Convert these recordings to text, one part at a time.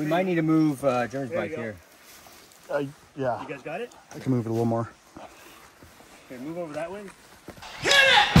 We might need to move uh, Jeremy's bike here. Uh, yeah. You guys got it? I can move it a little more. Okay, move over that way. Hit it!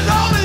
is all